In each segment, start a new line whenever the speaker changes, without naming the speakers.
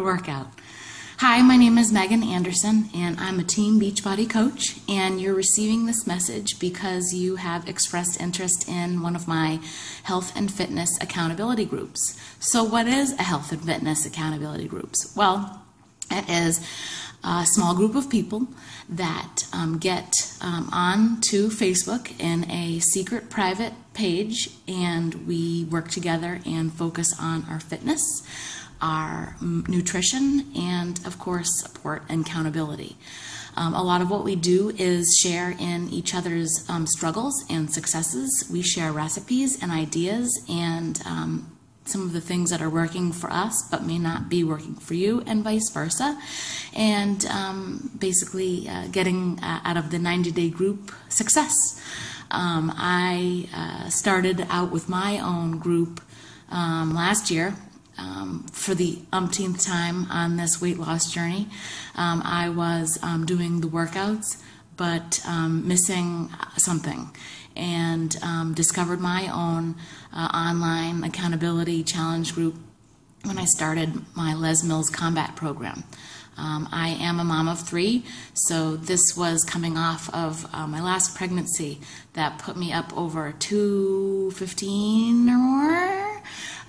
workout. Hi, my name is Meggin Anderson, and I'm a Team Beachbody coach. And you're receiving this message because you have expressed interest in one of my health and fitness accountability groups. So, what is a health and fitness accountability groups? Well, it is a small group of people that um, get um, on to Facebook in a secret private page, and we work together and focus on our fitness our nutrition, and of course, support and accountability. Um, a lot of what we do is share in each other's um, struggles and successes. We share recipes and ideas and um, some of the things that are working for us but may not be working for you, and vice versa. And um, basically, uh, getting uh, out of the 90 day group success. Um, I uh, started out with my own group um, last year um, for the umpteenth time on this weight loss journey. Um, I was um, doing the workouts, but um, missing something, and um, discovered my own uh, online accountability challenge group when I started my Les Mills Combat program. Um, I am a mom of three, so this was coming off of uh, my last pregnancy that put me up over 215 or more.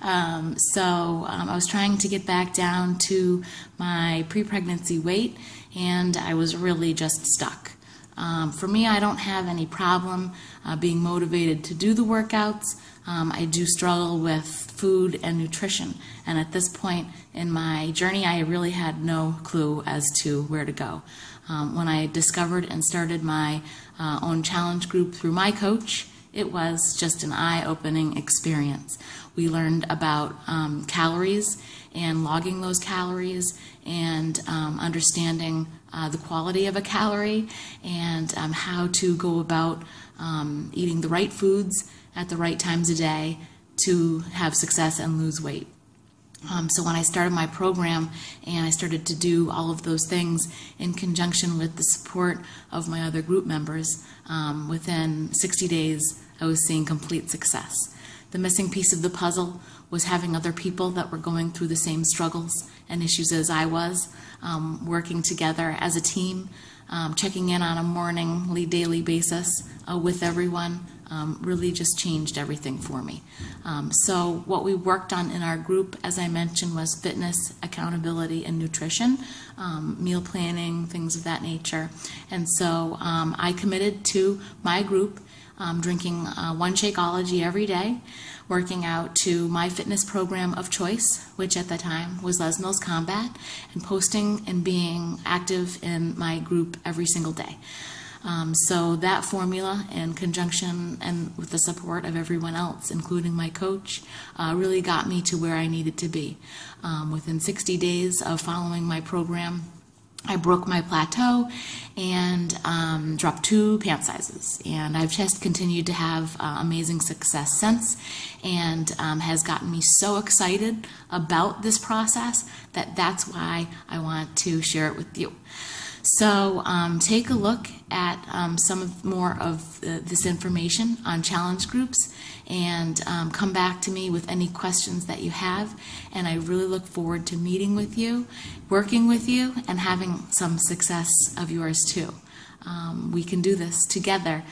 Um, so um, I was trying to get back down to my pre pregnancy weight, and I was really just stuck. Um, for me, I don't have any problem uh, being motivated to do the workouts. Um, I do struggle with food and nutrition, and at this point in my journey, I really had no clue as to where to go. Um, when I discovered and started my uh, own challenge group through my coach, it was just an eye opening experience. We learned about um, calories and logging those calories and um, understanding uh, the quality of a calorie and um, how to go about um, eating the right foods at the right times a day to have success and lose weight. Um, so when I started my program and I started to do all of those things in conjunction with the support of my other group members, um, within 60 days I was seeing complete success. The missing piece of the puzzle was having other people that were going through the same struggles and issues as I was, um, working together as a team, um, checking in on a morningly, daily basis uh, with everyone, um, really just changed everything for me. Um, so, what we worked on in our group, as I mentioned, was fitness, accountability, and nutrition, um, meal planning, things of that nature. And so, um, I committed to my group um, drinking uh, one Shakeology every day, working out to my fitness program of choice, which at the time was Les Mills Combat, and posting and being active in my group every single day. Um, so that formula, in conjunction and with the support of everyone else, including my coach, uh, really got me to where I needed to be. Um, within 60 days of following my program, I broke my plateau and um, dropped two pant sizes. And I've just continued to have uh, amazing success since and um, has gotten me so excited about this process that that's why I want to share it with you. So um, take a look at um, some of more of the, this information on challenge groups and um, come back to me with any questions that you have. And I really look forward to meeting with you, working with you, and having some success of yours too. Um, we can do this together.